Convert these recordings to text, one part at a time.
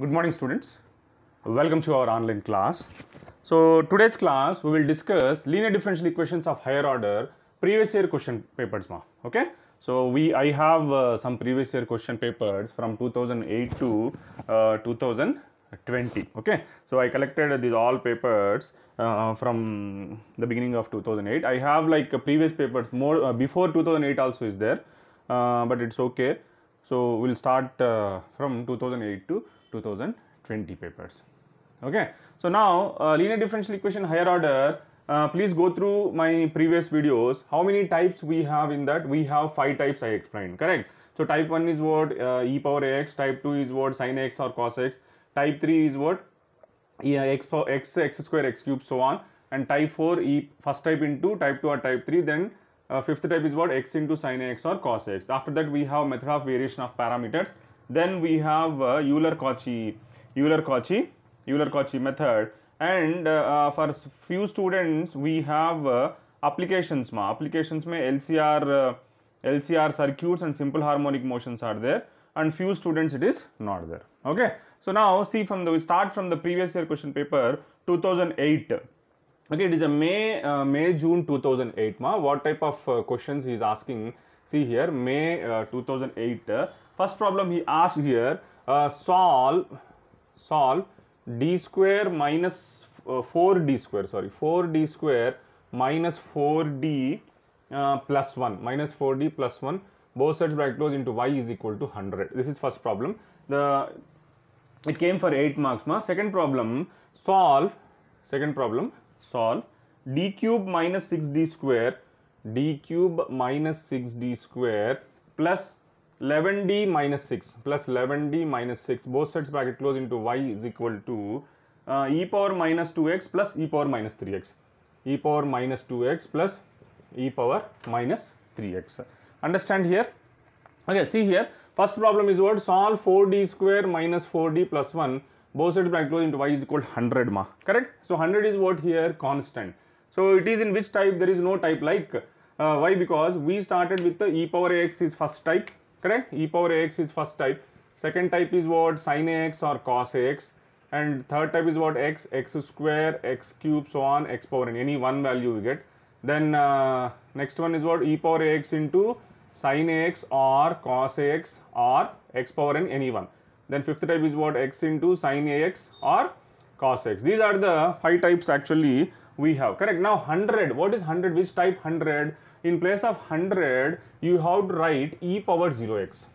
Good morning, students. Welcome to our online class. So, today's class we will discuss linear differential equations of higher order previous year question papers. Ma. Okay. So, we I have uh, some previous year question papers from 2008 to uh, 2020. Okay. So, I collected these all papers uh, from the beginning of 2008. I have like previous papers more uh, before 2008 also is there, uh, but it's okay. So, we'll start uh, from 2008 to 2020 papers. Okay. So, now uh, linear differential equation higher order, uh, please go through my previous videos. How many types we have in that? We have five types I explained, correct? So, type 1 is what uh, e power x, type 2 is what sin x or cos x, type 3 is what yeah, x for x, x square, x cube, so on. And type 4, e first type into type 2 or type 3, then uh, fifth type is what x into sin x or cos x. After that, we have method of variation of parameters. Then we have uh, Euler-Cauchy, Euler-Cauchy, Euler-Cauchy method. And uh, uh, for few students, we have uh, applications. Ma applications में LCR, uh, LCR circuits and simple harmonic motions are there. And few students it is not there. Okay. So now see from the we start from the previous year question paper 2008. Okay, it is a May, uh, May, June 2008. Ma, what type of uh, questions he is asking? See here, May uh, 2008. First problem he asked here, uh, solve, solve d square minus uh, 4d square. Sorry, 4d square minus 4d uh, plus 1 minus 4d plus 1 both sides bracket close into y is equal to 100 this is first problem the it came for 8 marks ma second problem solve second problem solve d cube minus 6d square d cube minus 6d square plus 11d minus 6 plus 11d minus 6 both sets bracket close into y is equal to uh, e power minus 2x plus e power minus 3x e power minus 2x plus e power minus 3x understand here Okay, see here. First problem is what? Solve 4d square minus 4d plus 1. Both sides bracket close into y is equal to 100 ma. Correct? So 100 is what here? Constant. So it is in which type? There is no type like. Uh, why? Because we started with the e power ax is first type. Correct? e power ax is first type. Second type is what? Sin ax or cos ax. And third type is what? x, x square, x cube, so on, x power n. Any one value we get. Then uh, next one is what? e power ax into sin ax or cos ax or x power n any one. Then fifth type is what x into sin ax or cos x. These are the five types actually we have. Correct. Now 100. What is 100? Which type 100? In place of 100, you have to write e power 0x.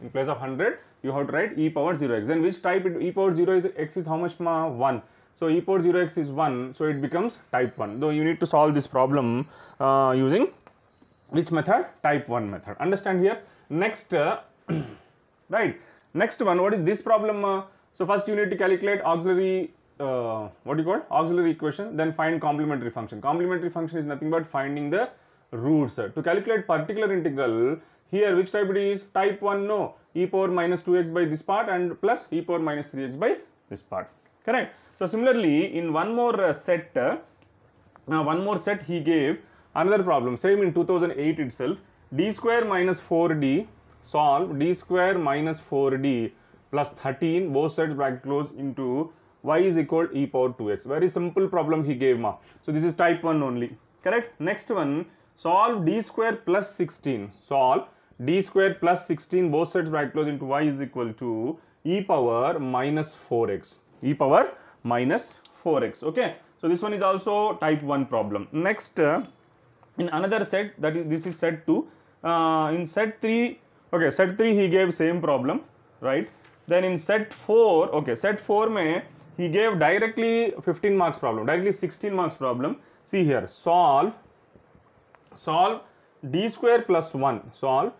In place of 100, you have to write e power 0x. Then which type it, e power 0 is x is how much ma? 1. So e power 0x is 1. So it becomes type 1. Though you need to solve this problem uh, using which method type 1 method understand here next uh, right next one what is this problem uh, so first you need to calculate auxiliary uh, what do you call auxiliary equation then find complementary function complementary function is nothing but finding the roots to calculate particular integral here which type it is? Type 1 no. e power minus 2x by this part and plus e power minus 3x by this part. Correct? So similarly in one more uh, set uh, now one more set he gave another problem. Same in 2008 itself. d square minus 4d solve d square minus 4d plus 13 both sides bracket close into y is equal to e power 2x very simple problem he gave ma. So this is type 1 only. Correct? Next one solve d square plus 16 solve d square plus 16 both sides bracket close into y is equal to e power minus 4x e power minus 4x okay? So this one is also type 1 problem. Next uh, in another set that is this is set 2 uh, in set 3 okay set 3 he gave same problem right? Then in set 4 okay set 4 mein he gave directly 15 marks problem directly 16 marks problem. See here solve solve d square plus 1 solve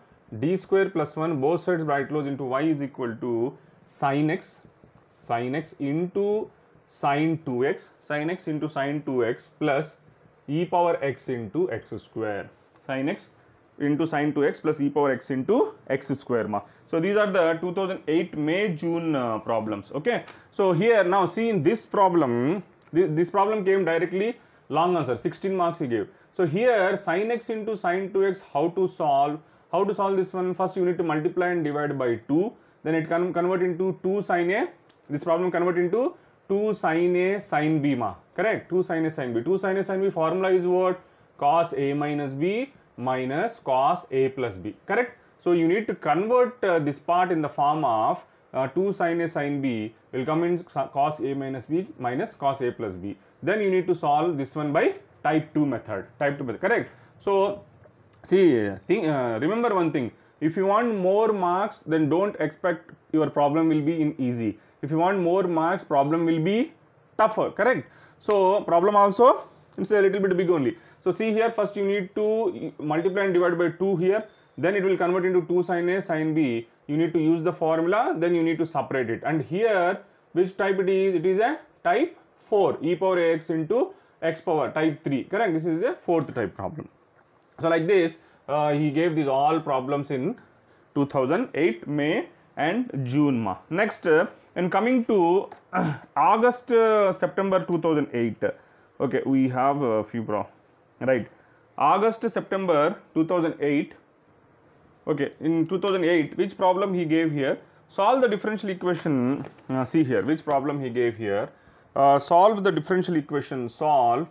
d square plus 1 both sides bracket close into y is equal to sin x. Sin x into sin 2x sin x into sin 2x plus e power x into x square. Sin x into sin 2x plus e power x into x square ma. So these are the 2008 may june uh, problems okay? So here now see in this problem thi- this problem came directly long answer 16 marks he gave. So here sin x into sin 2x how to solve? How to solve this one? First you need to multiply and divide by 2 then it can convert into 2 sin a. This problem convert into 2 sin a sin b ma. Correct? 2 sin a sin b. 2 sin a sin b formula is what? Cos a minus b minus cos a plus b. Correct? So you need to convert uh, this part in the form of uh, 2 sin a sin b will come in cos a minus b minus cos a plus b. Then you need to solve this one by type 2 method type 2 method correct? So see think, uh, remember one thing. If you want more marks then don't expect your problem will be in easy. If you want more marks problem will be tougher correct? So problem also it's a little bit big only. So see here first you need to multiply and divide by 2 here then it will convert into 2 sin a sin b you need to use the formula then you need to separate it and here which type it is it is a type 4 e power x into x power type 3 correct this is a fourth type problem so like this, uh, he gave these all problems in 2008 May and June. Ma. Next, uh, and coming to uh, August September 2008. Okay, we have a few pro right. August September 2008. Okay, in 2008, which problem he gave here? Solve the differential equation. Uh, see here, which problem he gave here? Uh, solve the differential equation. Solve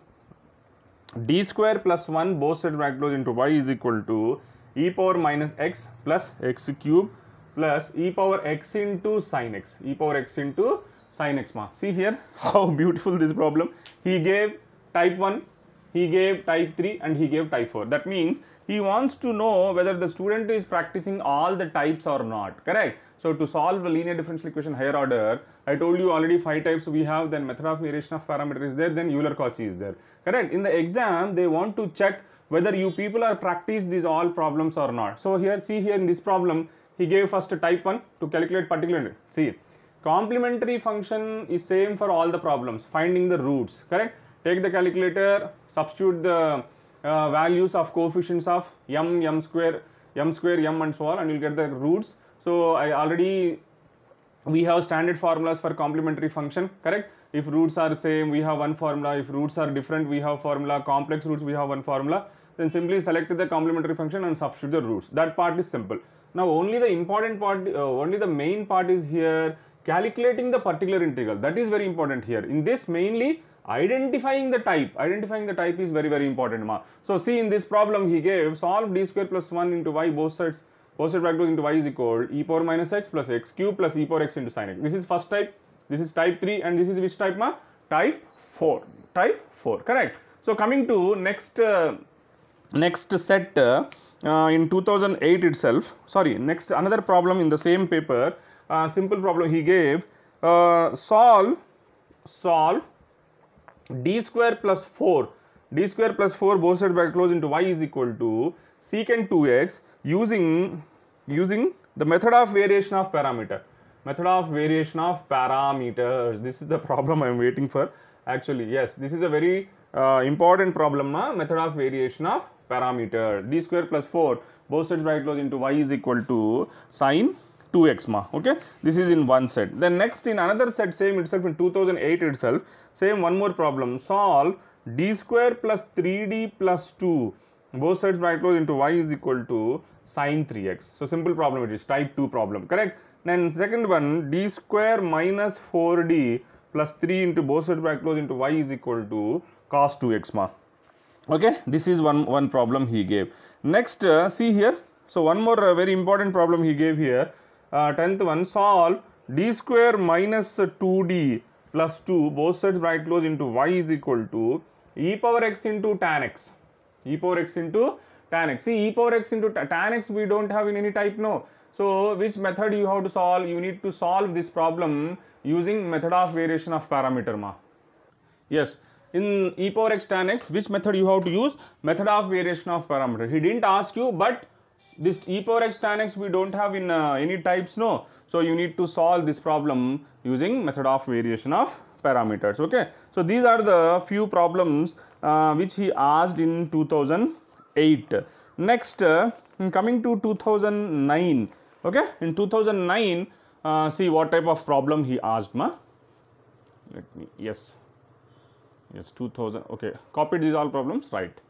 d square plus 1 both sides close into y is equal to e power minus x plus x cube plus e power x into sin x e power x into sin x ma see here how beautiful this problem he gave type 1 he gave type 3 and he gave type 4 that means he wants to know whether the student is practicing all the types or not correct? So to solve a linear differential equation higher order i told you already five types we have then method of variation of parameter is there then euler cauchy is there correct? In the exam they want to check whether you people are practice these all problems or not. So here see here in this problem he gave first type 1 to calculate particular see complementary function is same for all the problems finding the roots correct? Take the calculator substitute the uh, values of coefficients of m m square m square m and so on and you'll get the roots. So i already we have standard formulas for complementary function correct? If roots are same we have one formula. If roots are different we have formula. Complex roots we have one formula. Then simply select the complementary function and substitute the roots. That part is simple. Now only the important part uh, only the main part is here. Calculating the particular integral. That is very important here. In this mainly identifying the type identifying the type is very very important ma. So see in this problem he gave solve d square plus 1 into y both sides both sides bracket into y is equal e power minus x plus x cube plus e power x into sine x. This is first type this is type 3 and this is which type ma? Type 4 type 4 correct? So coming to next uh, next set uh, uh, in 2008 itself sorry next another problem in the same paper uh, simple problem he gave uh, solve solve d square plus 4 d square plus 4 both sides by close into y is equal to secant 2x using using the method of variation of parameter. Method of variation of parameters. This is the problem i am waiting for. Actually yes this is a very uh, important problem na method of variation of parameter. D square plus 4 both sides by close into y is equal to sine 2x ma okay? This is in one set. Then next in another set same itself in 2008 itself same one more problem. Solve d square plus 3d plus 2 both sides bracket close into y is equal to sine 3x so simple problem it is type 2 problem correct? Then second one d square minus 4d plus 3 into both sides bracket close into y is equal to cos 2x ma. Okay this is one one problem he gave. Next uh, see here. So one more uh, very important problem he gave here uh, 10th one solve d square minus 2d plus 2 both sides bracket close into y is equal to e power x into tan x. E power x into tan x. See e power x into tan x we don't have in any type no. So which method you have to solve? You need to solve this problem using method of variation of parameter ma. Yes, in e power x tan x, which method you have to use? Method of variation of parameter. He didn't ask you, but this e power x tan x we don't have in uh, any types, no. So you need to solve this problem using method of variation of parameters. Okay. So these are the few problems uh, which he asked in 2008. Next, uh, coming to 2009. Okay. In 2009, uh, see what type of problem he asked, ma. Let me yes yes 2000 okay copied these all problems right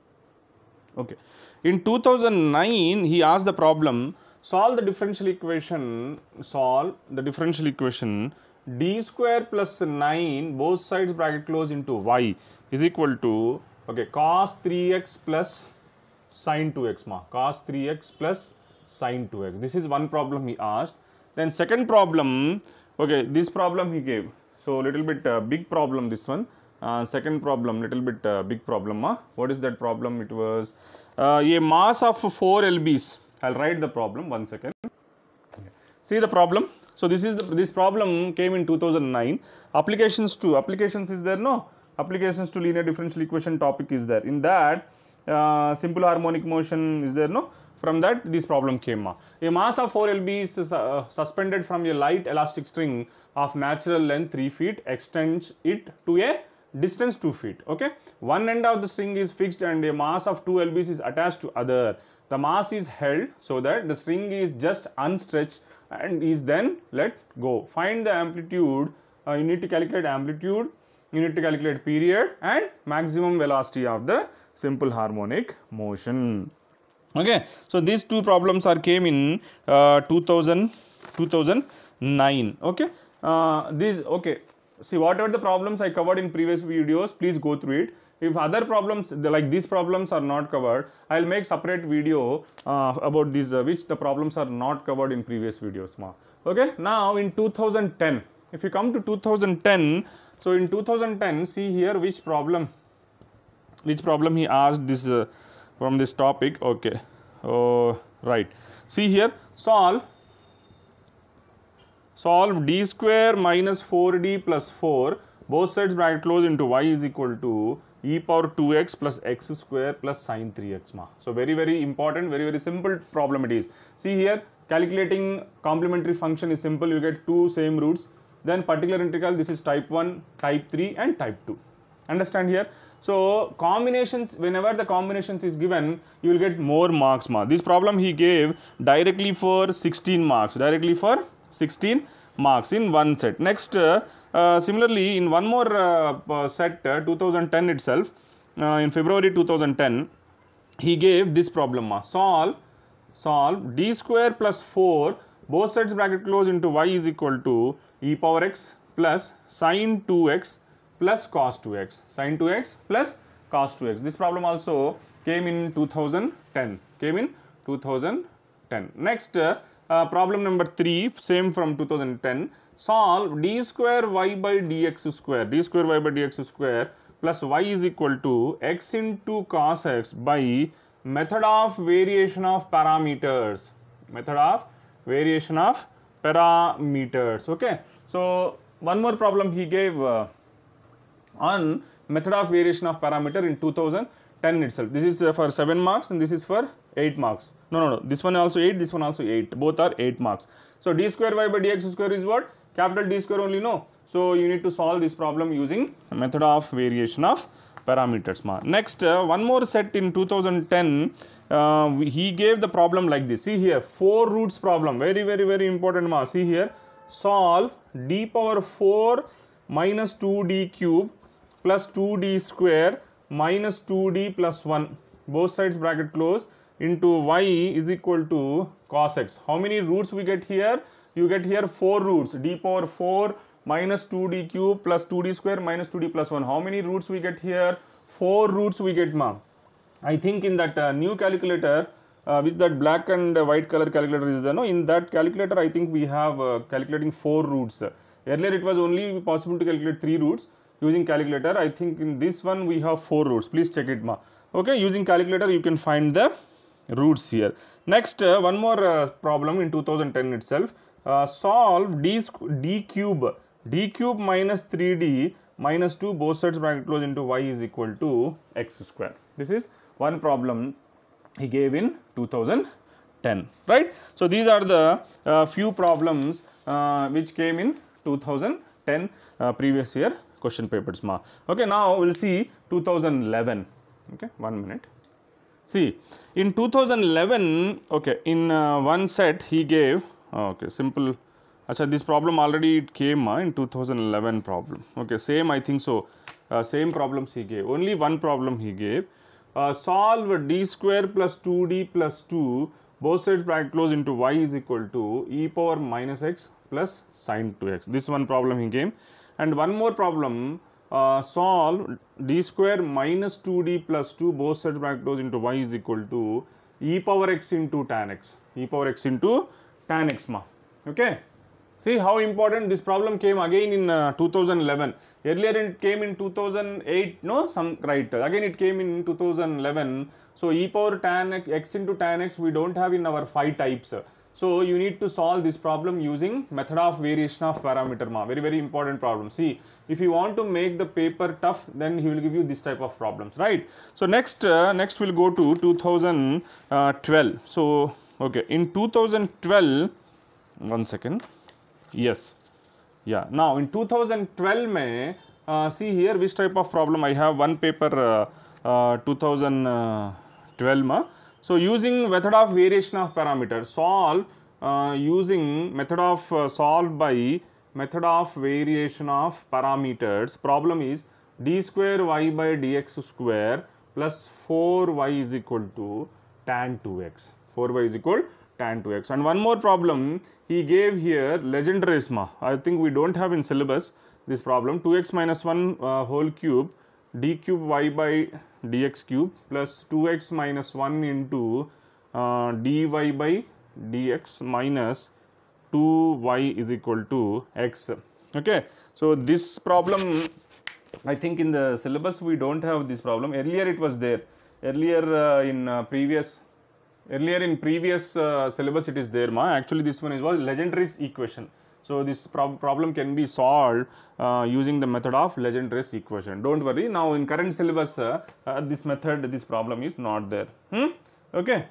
okay. In 2009 he asked the problem solve the differential equation solve the differential equation d square plus 9 both sides bracket close into y is equal to okay cos 3x plus sine 2x ma cos 3x plus sine 2x this is one problem he asked. Then second problem okay this problem he gave. So little bit uh, big problem this one second problem little bit uh, big problem huh? what is that problem? It was uh, a mass of 4 lbs i'll write the problem one second. See the problem? So this is the, this problem came in 2009 applications to applications is there no? Applications to linear differential equation topic is there. In that uh, simple harmonic motion is there no? From that this problem came. A mass of 4 lb is uh, suspended from a light elastic string of natural length 3 feet extends it to a distance 2 feet okay? One end of the string is fixed and a mass of 2 lbs is attached to other. The mass is held so that the string is just unstretched and is then let go. Find the amplitude uh, you need to calculate amplitude you need to calculate period and maximum velocity of the simple harmonic motion. Okay so these two problems are came in uh, 2000 2009 okay? Uh, these okay see whatever the problems i covered in previous videos please go through it. If other problems like these problems are not covered i'll make separate video uh, about these uh, which the problems are not covered in previous videos ma. Okay? Now in 2010 if you come to 2010 so in 2010 see here which problem which problem he asked this uh, from this topic. Okay. Oh right. See here solve solve d square minus 4d plus 4 both sides bracket close into y is equal to e power 2x plus x square plus sine 3x ma. So, very very important very very simple problem it is. See here calculating complementary function is simple you get two same roots then particular integral this is type 1 type 3 and type 2 understand here so combinations whenever the combinations is given you will get more marks ma this problem he gave directly for 16 marks directly for 16 marks in one set. Next uh, uh, similarly in one more uh, set 2010 itself in february 2010 he gave this problem solve solve d square plus 4 both sides bracket close into y is equal to e power x plus sine 2x plus cos 2x sine 2x plus cos 2x this problem also came in 2010 came in 2010 next uh, uh, problem number 3 same from 2010 solve d square y by dx square. d square y by dx square plus y is equal to x into cos x by method of variation of parameters. Method of variation of parameters. Okay. So one more problem he gave uh, on method of variation of parameter in 2010 itself. This is uh, for 7 marks and this is for 8 marks. No, no, no. This one also 8, this one also 8. Both are 8 marks. So, d square y by dx square is what? Capital D square only no. So, you need to solve this problem using method of variation of parameters. Ma. Next, uh, one more set in 2010, uh, he gave the problem like this. See here, 4 roots problem. Very, very, very important. Ma. See here, solve d power 4 minus 2d cube plus 2d square minus 2d plus 1 both sides bracket close into y is equal to cos x. How many roots we get here? You get here 4 roots d power 4 minus 2d cube plus 2d square minus 2d plus 1. How many roots we get here? 4 roots we get ma. I think in that uh, new calculator uh, with that black and white color calculator is there no in that calculator I think we have uh, calculating 4 roots. Earlier it was only possible to calculate 3 roots using calculator i think in this one we have four roots please check it ma. Okay using calculator you can find the roots here. Next uh, one more uh, problem in 2010 itself. Uh, solve d, d cube. D cube minus 3d minus 2 both sides bracket close into y is equal to x square. This is one problem he gave in 2010 right? So these are the uh, few problems uh, which came in 2010 uh, previous year question papers ma. Okay, now we will see 2011. Okay, one minute. See, in 2011, okay, in uh, one set he gave, okay, simple. Acha, this problem already it came uh, in 2011 problem. Okay, same I think so. Uh, same problems he gave. Only one problem he gave. Uh, solve d square plus 2d plus 2 both sides bracket close into y is equal to e power minus x plus sine 2x this one problem he gave and one more problem uh, solve d square minus 2d plus 2 both sides close into y is equal to e power x into tan x e power x into tan x ma. Okay? See how important this problem came again in uh, 2011 earlier it came in 2008 no? Some right. Again it came in 2011 so e power tan x, x into tan x we don't have in our five types so you need to solve this problem using method of variation of parameter ma. Very very important problem. See if you want to make the paper tough then he will give you this type of problems right? So next uh, next we'll go to 2012 so okay in 2012 one second. Yes. Yeah now in 2012 may uh, see here which type of problem i have. One paper uh, uh, 2012 ma so using method of variation of parameter solve uh, using method of uh, solve by method of variation of parameters. Problem is d square y by dx square plus 4y is equal to tan 2x 4y is equal tan 2x and one more problem he gave here legendarisma i think we don't have in syllabus this problem. 2x minus 1 uh, whole cube d cube y by dx cube plus 2x minus 1 into uh, dy by dx minus 2y is equal to x. Okay so this problem i think in the syllabus we don't have this problem. Earlier it was there. Earlier uh, in uh, previous earlier in previous uh, syllabus it is there ma. Actually this one is was Legendre's equation so this prob problem can be solved uh, using the method of Legendre's equation. Don't worry. Now in current syllabus uh, uh, this method this problem is not there. Hmm? okay.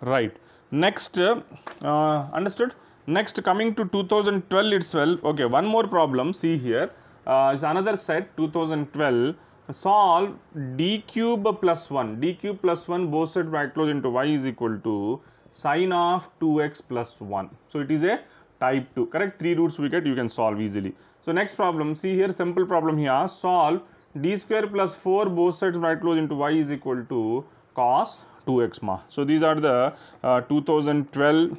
Right. Next uh, uh, understood? Next coming to 2012 itself. Okay one more problem. See here. Uh, is another set 2012 solve d cube plus 1 d cube plus 1 both sides bracket close into y is equal to sine of 2x plus 1 so it is a type 2 correct? Three roots we get you can solve easily. So next problem. See here simple problem here. Solve d square plus 4 both sides bracket close into y is equal to cos 2x ma. So these are the uh, 2012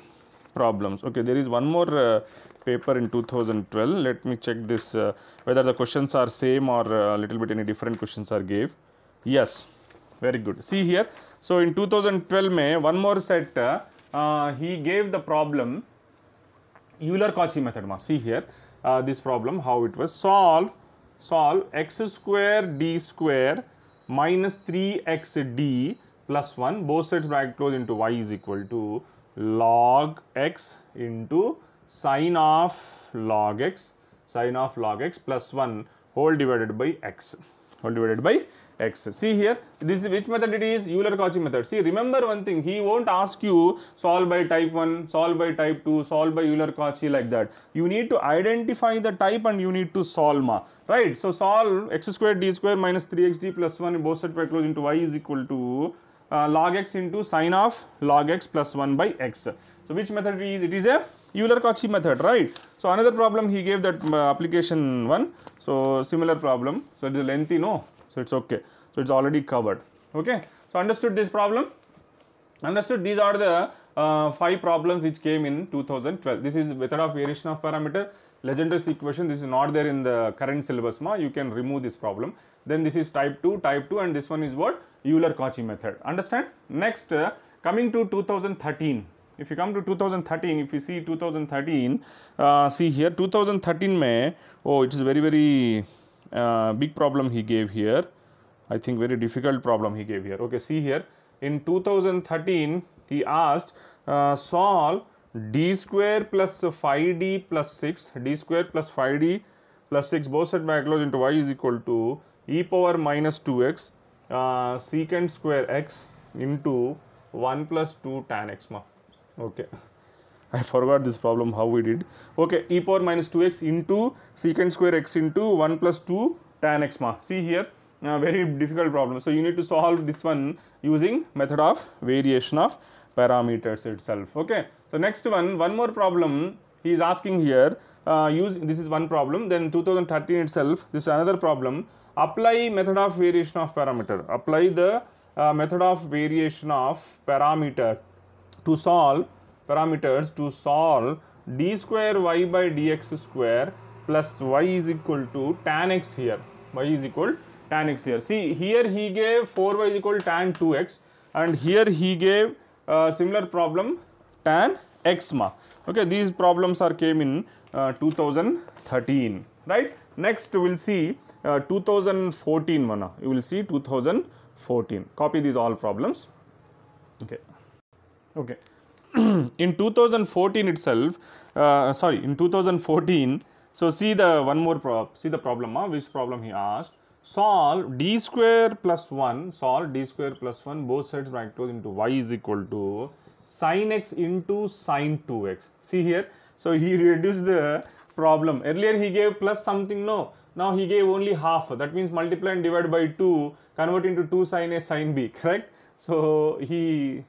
problems. Okay there is one more uh, paper in 2012 let me check this uh, whether the questions are same or a uh, little bit any different questions are gave. Yes. Very good. See here. So in 2012 may one more set uh, he gave the problem Euler-Cauchy method ma. See here uh, this problem how it was solve solve x square d square minus 3x d plus 1 both sides bracket close into y is equal to log x into sine of log x sine of log x plus 1 whole divided by x whole divided by x. See here, this is which method it is? Euler-Cauchy method. See, remember one thing, he won't ask you solve by type 1, solve by type 2, solve by Euler-Cauchy like that. You need to identify the type and you need to solve ma. Right? So, solve x square d square minus 3xd plus 1 both sides by close into y is equal to uh, log x into sine of log x plus 1 by x. So, which method it is? It is a Euler-Cauchy method, right? So, another problem he gave that uh, application 1. So, similar problem. So, it is lengthy, no? So, it's okay. So, it's already covered, okay? So, understood this problem? Understood these are the uh, five problems which came in 2012. This is method of variation of parameter, Legendre's equation. This is not there in the current syllabus ma. You can remove this problem. Then this is type 2, type 2 and this one is what? Euler-Cauchy method. Understand? Next, uh, coming to 2013. If you come to 2013, if you see 2013, uh, see here 2013 may, oh it is very very uh, big problem he gave here. I think very difficult problem he gave here. Okay, see here in 2013 he asked uh, solve d square plus 5d plus 6 d square plus 5d plus 6 both sides by close into y is equal to e power minus 2x uh, secant square x into 1 plus 2 tan x ma okay I forgot this problem how we did. Okay e power minus 2x into secant square x into 1 plus 2 tan x ma. See here uh, very difficult problem. So you need to solve this one using method of variation of parameters itself. Okay so next one one more problem he is asking here. Uh, use this is one problem then 2013 itself this is another problem. Apply method of variation of parameter. Apply the uh, method of variation of parameter to solve parameters to solve d square y by dx square plus y is equal to tan x here. Y is equal tan x here. See here he gave 4y is equal tan 2x and here he gave uh, similar problem tan x ma. Okay these problems are came in uh, 2013 right? Next we'll see uh, 2014 mana you will see 2014 copy these all problems. Okay. Okay in 2014 itself uh, sorry in 2014 so see the one more prob see the problem uh, which problem he asked? Solve d square plus 1 solve d square plus 1 both sides bracket into y is equal to sin x into sin 2x see here? So he reduced the problem. Earlier he gave plus something no? Now he gave only half. That means multiply and divide by 2 convert into 2 sin a sin b correct? So he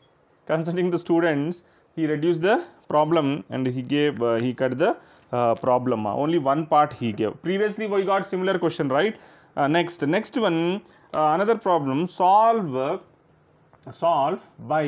consulting the students he reduced the problem and he gave uh, he cut the uh, problem. Uh, only one part he gave. Previously we got similar question right? Uh, next next one uh, another problem. Solve solve by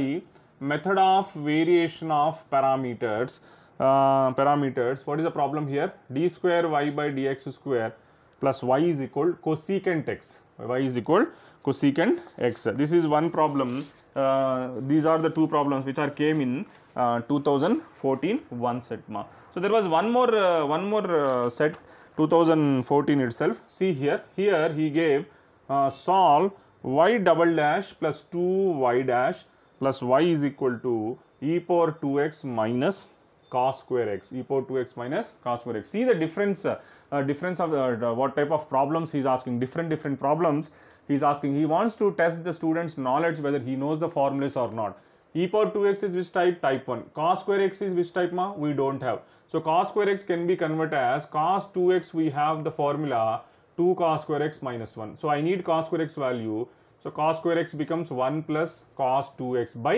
method of variation of parameters. Uh, parameters. What is the problem here? D square y by dx square plus y is equal cosecant x. Y is equal cosecant x. This is one problem these are the two problems which are came in uh, 2014 one set ma so there was one more uh, one more uh, set 2014 itself. See here here he gave uh, solve y double dash plus 2y dash plus y is equal to e power 2x minus cos square x e power 2x minus cos square x. See the difference uh, uh, difference of uh, what type of problems he is asking. Different different problems he is asking he wants to test the students knowledge whether he knows the formulas or not. E power 2x is which type? Type 1 cos square x is which type ma? We don't have. So cos square x can be converted as cos 2x we have the formula 2 cos square x minus 1 so i need cos square x value. So cos square x becomes 1 plus cos 2x by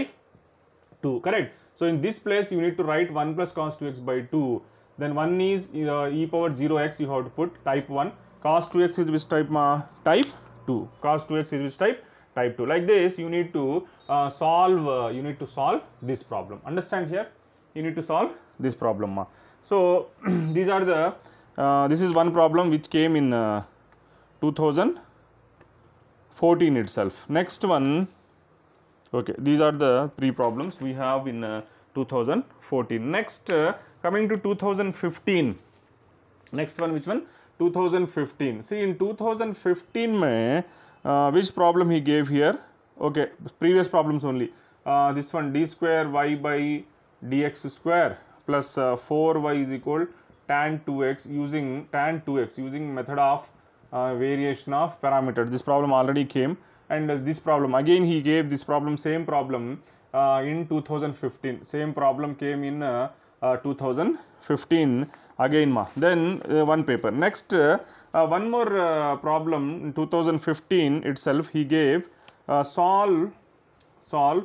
2 correct? So in this place you need to write 1 plus cos 2x by 2 then 1 is uh, e power 0x you have to put type 1 cos 2x is which type ma? Type 2 cos 2x is which type type 2 like this you need to uh, solve uh, you need to solve this problem. Understand here? You need to solve this problem. Ma. So these are the uh, this is one problem which came in uh, 2014 itself. Next one okay these are the three problems we have in uh, 2014 next uh, coming to 2015 next one which one 2015 see in 2015 mein, uh, which problem he gave here? Okay previous problems only. Uh, this one d square y by dx square plus uh, 4y is equal tan 2x using tan 2x using method of uh, variation of parameters this problem already came and uh, this problem again he gave this problem same problem uh, in 2015 same problem came in uh, 2015 again ma. Then uh, one paper. Next uh, uh, one more uh, problem. In 2015 itself he gave uh, solve solve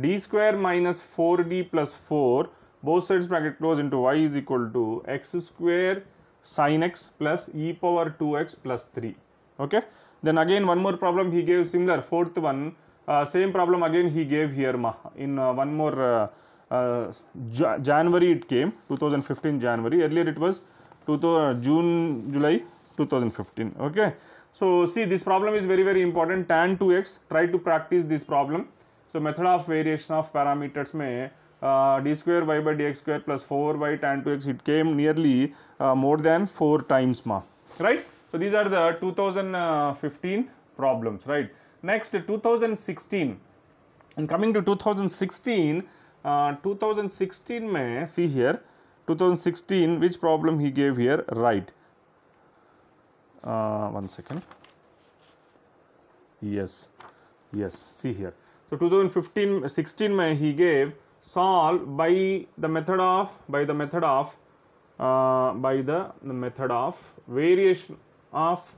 d square minus 4d plus 4 both sides bracket close into y is equal to x square sin x plus e power 2x plus 3 okay? Then again one more problem he gave similar fourth one. Uh, same problem again he gave here ma. In one more uh, uh, January it came 2015 January. Earlier it was 2000 June July 2015 okay? So see this problem is very very important. Tan 2x try to practice this problem. So method of variation of parameters may uh, d square y by dx square plus 4 y tan 2x it came nearly uh, more than 4 times ma. Right? So these are the 2015 problems right? Next 2016 and coming to 2016 uh, 2016 may see here 2016 which problem he gave here? Right. Uh, one second. Yes. Yes. See here. So 2015 16 may he gave solve by the method of by the method of uh, by the, the method of variation of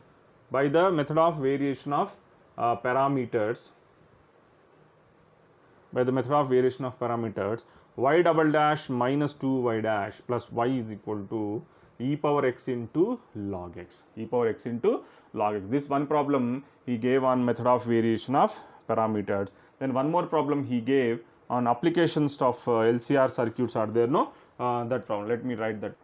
by the method of variation of uh, parameters by the method of variation of parameters y double dash minus 2 y dash plus y is equal to e power x into log x e power x into log x this one problem he gave on method of variation of parameters then one more problem he gave on applications of uh, lcr circuits are there no uh, that problem. Let me write that.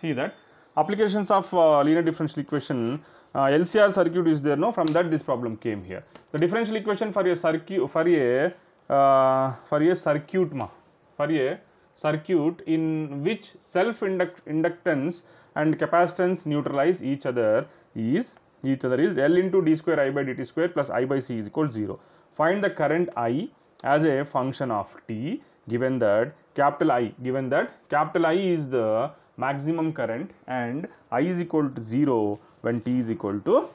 See that applications of uh, linear differential equation uh, LCR circuit is there no from that this problem came here. The differential equation for a circuit for a for a circuit ma for a circuit in which self induct inductance and capacitance neutralize each other is each other is L into d square I by dt square plus I by C is equal to 0. Find the current I as a function of t given that capital I given that capital I is the maximum current and I is equal to 0 when t is equal to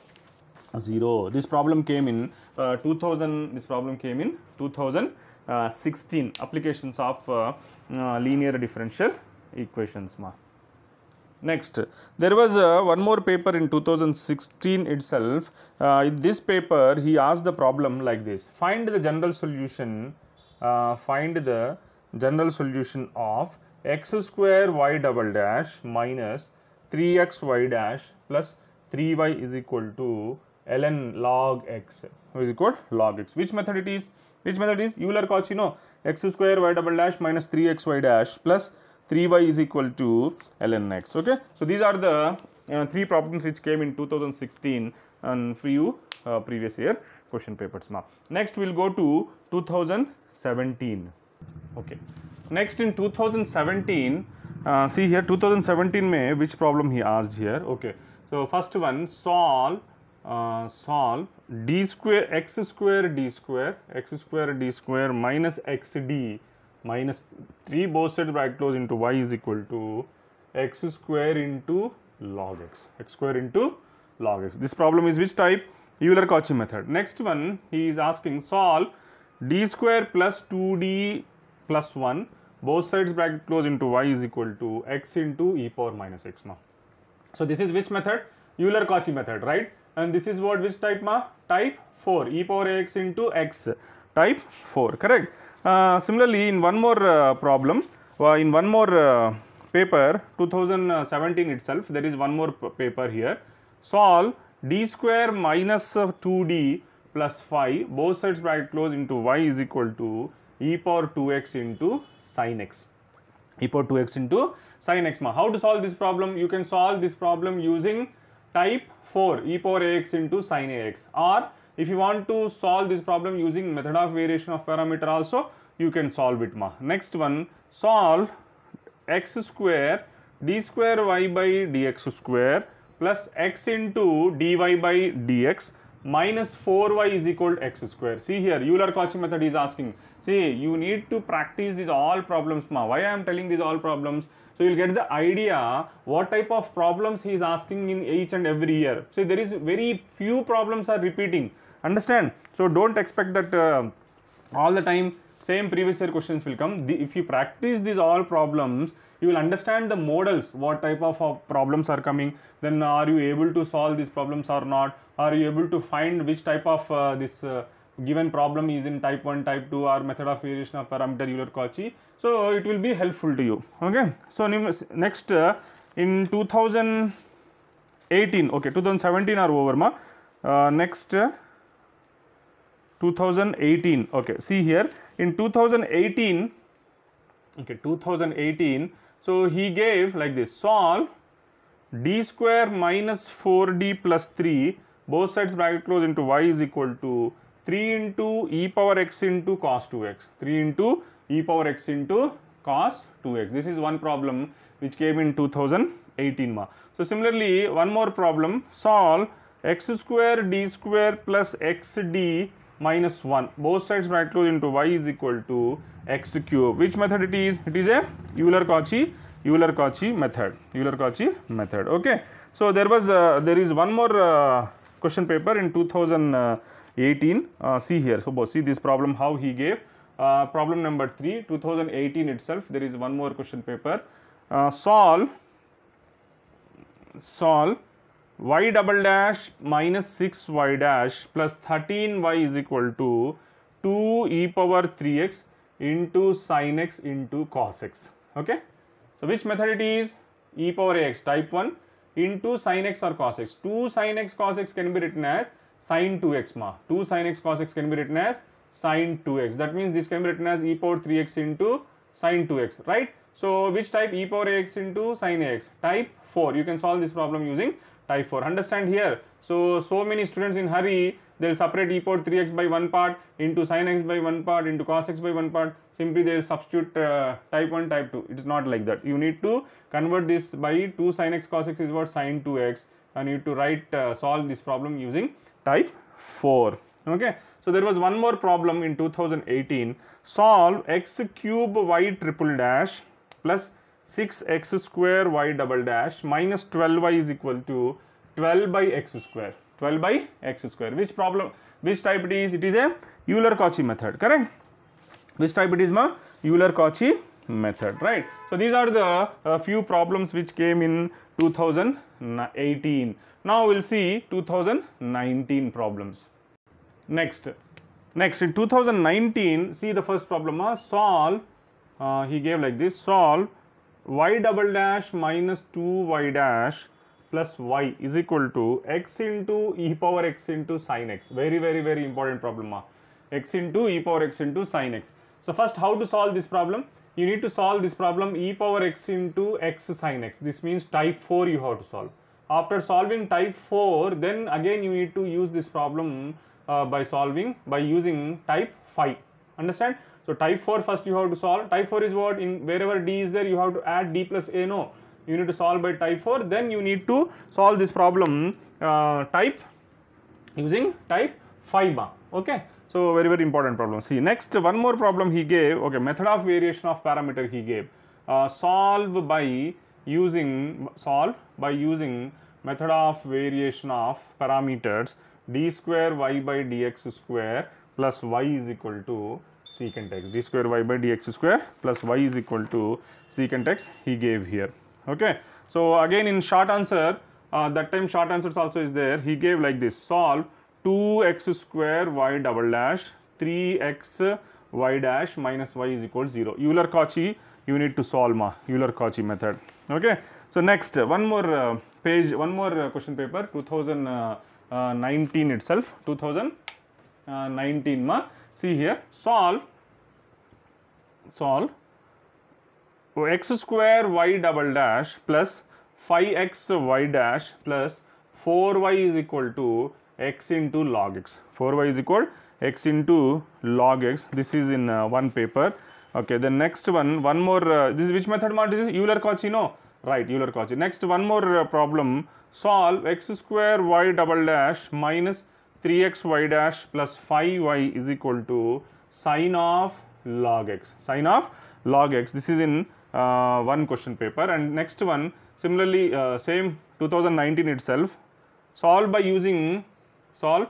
0. This problem came in uh, 2000 this problem came in 2016 applications of uh, uh, linear differential equations ma. Next, there was uh, one more paper in 2016 itself. Uh, in this paper, he asked the problem like this: Find the general solution. Uh, find the general solution of x square y double dash minus 3x y dash plus 3y is equal to ln log x is equal to log x. Which method it is? Which method is Euler-Cauchy? No, x square y double dash minus 3xy dash plus 3y is equal to ln x. Okay, so these are the uh, three problems which came in 2016 and few uh, previous year question papers. Now, next we'll go to 2017. Okay, next in 2017, uh, see here 2017 May which problem he asked here. Okay, so first one solve uh, solve d square x square d square x square d square minus xd minus 3 both sides bracket close into y is equal to x square into log x x square into log x. This problem is which type? Euler-Cauchy method. Next one he is asking solve d square plus 2d plus 1 both sides bracket close into y is equal to x into e power minus x. Ma so this is which method? Euler-Cauchy method right and this is what which type ma? Type 4 e power x into x. Type 4 correct? Uh, similarly in one more uh, problem uh, in one more uh, paper 2017 itself there is one more paper here. Solve d square minus 2d plus 5 both sides bracket close into y is equal to e power 2x into sin x. E power 2x into sin x ma. How to solve this problem? You can solve this problem using type 4 e power ax into sin ax. Or if you want to solve this problem using method of variation of parameter also you can solve it ma. Next one solve x square d square y by dx square plus x into dy by dx minus 4y is equal to x square. See here, Euler-Cauchy method is asking. See, you need to practice these all problems. Ma. Why I am telling these all problems? So, you will get the idea what type of problems he is asking in each and every year. So, there is very few problems are repeating. Understand? So, don't expect that uh, all the time same previous year questions will come. The, if you practice these all problems, you will understand the models, what type of uh, problems are coming, then are you able to solve these problems or not, are you able to find which type of uh, this uh, given problem is in type 1, type 2 or method of variation of parameter Euler-Cauchy. So, it will be helpful to you. Okay. So, next uh, in 2018, okay, 2017 are over ma. Uh, next 2018, okay, see here in 2018 okay 2018 so he gave like this solve d square minus 4d plus 3 both sides bracket close into y is equal to 3 into e power x into cos 2x 3 into e power x into cos 2x this is one problem which came in 2018 ma. So similarly one more problem. Solve x square d square plus xd minus 1 both sides bracket close into y is equal to x cube. Which method it is? It is a Euler-Cauchy Euler-Cauchy method. Euler-Cauchy method. Okay. So there was uh, there is one more uh, question paper in 2018 uh, see here. So see this problem how he gave. Uh, problem number 3 2018 itself there is one more question paper. Uh, solve solve y double dash minus 6 y dash plus 13 y is equal to 2 e power 3x into sin x into cos x. Okay. So, which method it is? e power ax type 1 into sin x or cos x. 2 sin x cos x can be written as sin 2x ma. 2 sin x cos x can be written as sin 2x. That means this can be written as e power 3x into sin 2x, right? So which type e power ax into sin ax? Type 4. You can solve this problem using type 4. Understand here. So, so many students in hurry, they'll separate e power 3x by one part into sin x by one part into cos x by one part. Simply they'll substitute uh, type 1, type 2. It is not like that. You need to convert this by 2 sin x cos x is what sin 2x and you need to write uh, solve this problem using type 4. Okay. So, there was one more problem in 2018. Solve x cube y triple dash plus 6x square y double dash minus 12y is equal to 12 by x square. 12 by x square. Which problem which type it is? It is a Euler-Cauchy method correct? Which type it is ma? Euler-Cauchy method right? So these are the uh, few problems which came in 2018 now we'll see 2019 problems. Next next in 2019 see the first problem uh, solve uh, he gave like this solve y double dash minus 2y dash plus y is equal to x into e power x into sin x. Very very very important problem uh, x into e power x into sin x. So first how to solve this problem? You need to solve this problem e power x into x sin x. This means type 4 you have to solve. After solving type 4 then again you need to use this problem uh, by solving by using type 5 understand so type 4 first you have to solve. Type 4 is what? In wherever d is there you have to add d plus a no? You need to solve by type 4 then you need to solve this problem uh, type using type 5 bar okay? So very very important problem. See next one more problem he gave. Okay method of variation of parameter he gave. Uh, solve by using solve by using method of variation of parameters d square y by dx square plus y is equal to secant x d square y by dx square plus y is equal to secant x he gave here. Okay? So again in short answer uh, that time short answers also is there. He gave like this. Solve 2x square y double dash 3x y dash minus y is equal to 0 Euler-Cauchy you need to solve ma Euler-Cauchy method. Okay? So next one more uh, page one more uh, question paper 2019 itself. 2019 ma see here solve solve so x square y double dash plus 5x y dash plus 4y is equal to x into log x. 4y is equal x into log x. This is in uh, one paper. Okay the next one one more uh, this is which method this is Euler-Cauchy no? Right Euler-Cauchy next one more uh, problem. Solve x square y double dash minus 3x y dash plus 5y is equal to sine of log x. Sine of log x. This is in uh, one question paper. And next one similarly uh, same 2019 itself. Solve by using solve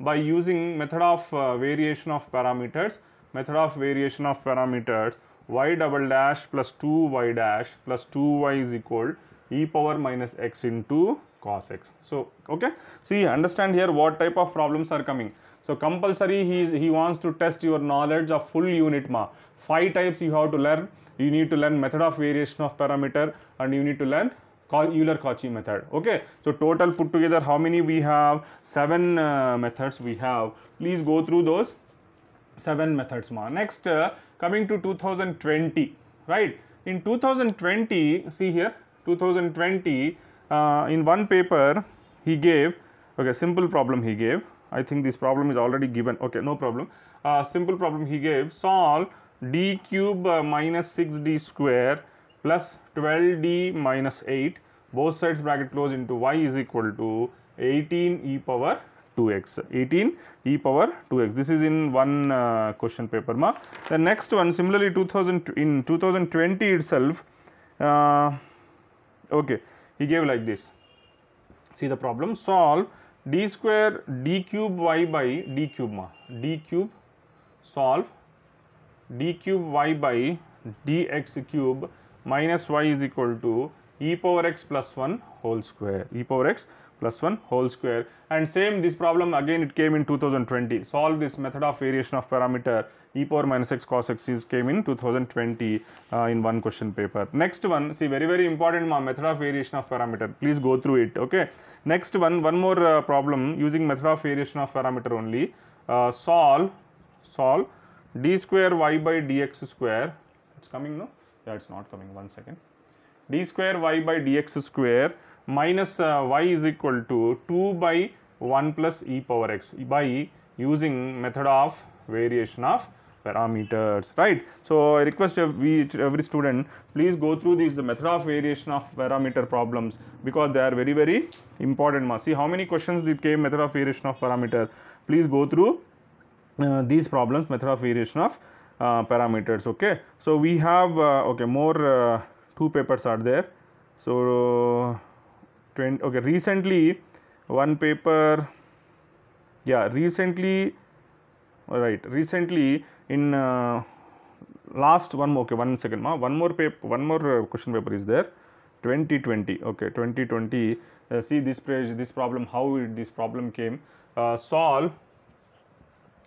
by using method of uh, variation of parameters. Method of variation of parameters. Y double dash plus 2y dash plus 2y is equal e power minus x into cos x so okay. See understand here what type of problems are coming. So compulsory he is he wants to test your knowledge of full unit ma. Five types you have to learn. You need to learn method of variation of parameter and you need to learn Euler-Cauchy method. Okay. So total put together how many we have? Seven uh, methods we have. Please go through those seven methods ma. Next uh, coming to 2020 right? In 2020 see here 2020 uh, in one paper he gave okay simple problem he gave. I think this problem is already given. Okay no problem. Uh, simple problem he gave solve d cube uh, minus 6d square plus 12d minus 8 both sides bracket close into y is equal to 18 e power 2x 18 e power 2x this is in one uh, question paper ma. The next one similarly 2000 in 2020 itself uh, okay he gave like this. See the problem? Solve d square d cube y by d cube ma. D cube solve d cube y by dx cube minus y is equal to e power x plus 1 whole square. E power x plus 1 whole square. And same this problem again it came in 2020 solve this method of variation of parameter e power minus x cos x is came in 2020 uh, in one question paper. Next one see very very important ma method of variation of parameter. Please go through it okay? Next one one more uh, problem using method of variation of parameter only. Uh, solve solve d square y by dx square. It's coming no? That's not coming. One second. d square y by dx square minus uh, y is equal to 2 by 1 plus e power x by using method of variation of parameters right? So i request every, every student please go through this the method of variation of parameter problems because they are very very important see how many questions did came method of variation of parameter? Please go through uh, these problems method of variation of uh, parameters okay? So we have uh, okay more uh, two papers are there. So 20 okay recently one paper yeah recently right recently in uh, last one more okay one second ma one more paper one more uh, question paper is there. 2020 okay 2020 uh, see this page this problem how it, this problem came. Uh, solve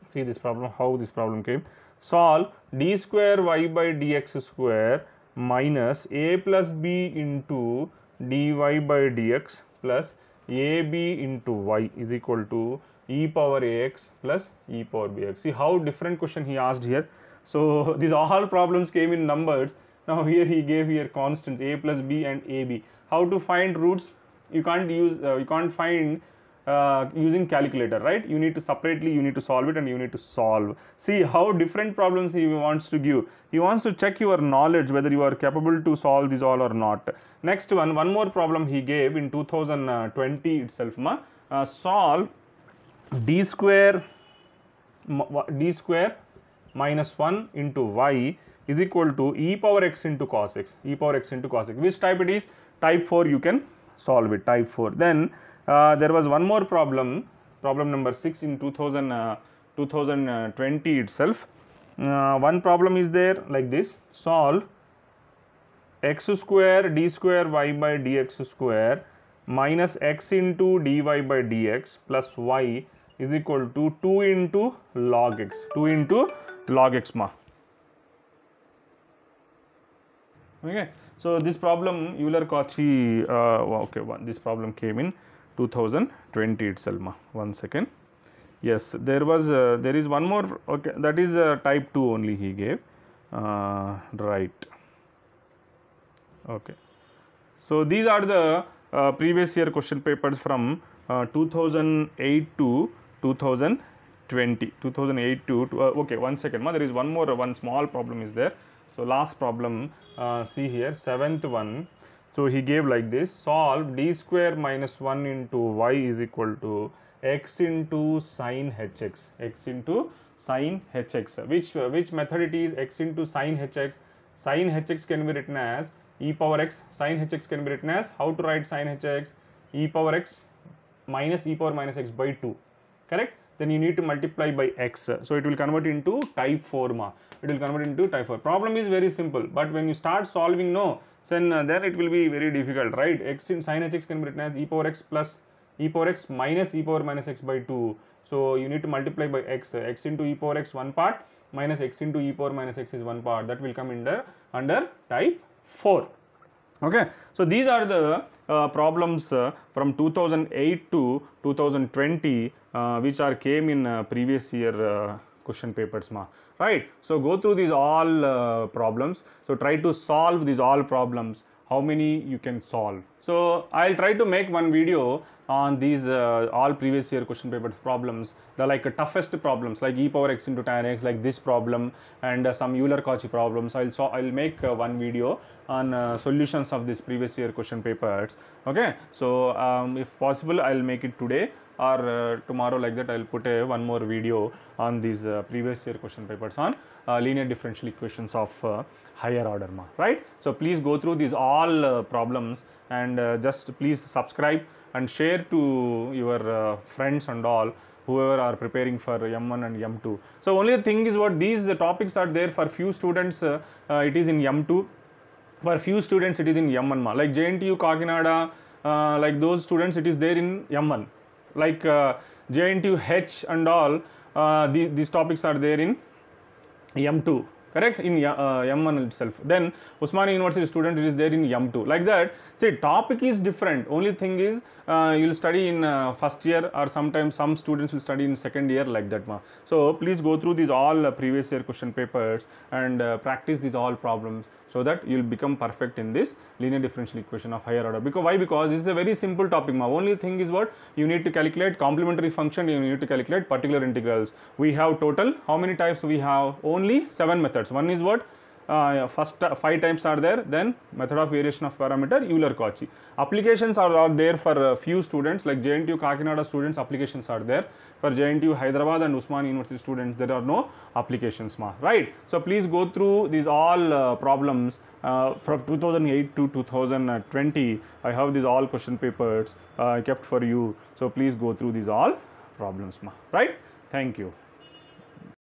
see this problem how this problem came. Solve d square y by dx square minus a plus b into dy by dx plus ab into y is equal to e power ax plus e power bx. See how different question he asked here. So these all problems came in numbers. Now here he gave here constants a plus b and ab. How to find roots? You can't use uh, you can't find uh, using calculator right? You need to separately you need to solve it and you need to solve. See how different problems he wants to give. He wants to check your knowledge whether you are capable to solve these all or not next one one more problem he gave in 2020 itself ma. Uh, solve d square d square minus 1 into y is equal to e power x into cos x e power x into cos x. Which type it is? Type 4 you can solve it type 4 then uh, there was one more problem problem number 6 in 2000 uh, 2020 itself. Uh, one problem is there like this. Solve x square d square y by dx square minus x into dy by dx plus y is equal to 2 into log x 2 into log x ma. Okay so this problem euler cauchy uh, okay one this problem came in 2020 itself ma one second. Yes there was uh, there is one more okay that is uh, type 2 only he gave uh, right okay. So these are the uh, previous year question papers from uh, 2008 to 2020 2008 to, uh, okay one second there is one more uh, one small problem is there. So last problem uh, see here seventh one. So he gave like this solve d square minus 1 into y is equal to x into sine hx x into sine hx. Which uh, which method it is? x into sine hx. Sine hx can be written as e power x sine hx can be written as how to write sine hx e power x minus e power minus x by 2 correct? Then you need to multiply by x. So it will convert into type 4 ma. It will convert into type 4 problem is very simple. But when you start solving no then uh, then it will be very difficult right? X in sin hx can be written as e power x plus e power x minus e power minus x by 2 so you need to multiply by x. X into e power x one part minus x into e power minus x is one part. That will come under under type 4 okay? So these are the uh, problems uh, from 2008 to 2020 uh, which are came in uh, previous year uh, question papers ma. Right? So go through these all uh, problems. So try to solve these all problems how many you can solve. So i'll try to make one video on these uh, all previous year question papers problems. The like toughest problems like e power x into tan x like this problem and uh, some euler cauchy problems. I'll so i'll make uh, one video on uh, solutions of this previous year question papers. Okay? So um, if possible i'll make it today or uh, tomorrow like that i'll put a one more video on these uh, previous year question papers on uh, linear differential equations of higher order ma right? So please go through these all problems and just please subscribe and share to your friends and all whoever are preparing for m1 and m2 so only the thing is what these topics are there for few students uh, uh, it is in m2 for few students it is in m1 ma like jntu kakinada uh, like those students it is there in m1 like uh, jntu h and all uh, the, these topics are there in m2 correct? In uh, m1 itself. Then Osmania university student is there in m2 like that see topic is different. Only thing is uh, you will study in uh, first year or sometimes some students will study in second year like that ma. So please go through these all uh, previous year question papers and uh, practice these all problems so that you will become perfect in this linear differential equation of higher order. Because why? Because this is a very simple topic ma. Only thing is what? You need to calculate complementary function you need to calculate particular integrals. We have total how many types we have? Only seven methods. One is what uh, first uh, five times are there then method of variation of parameter Euler Cauchy. Applications are, are there for few students like JNTU Kakinada students applications are there. For JNTU Hyderabad and Osmania University students there are no applications ma. Right. So please go through these all uh, problems. Uh, from 2008 to 2020 I have these all question papers uh, kept for you. So please go through these all problems ma. Right? Thank you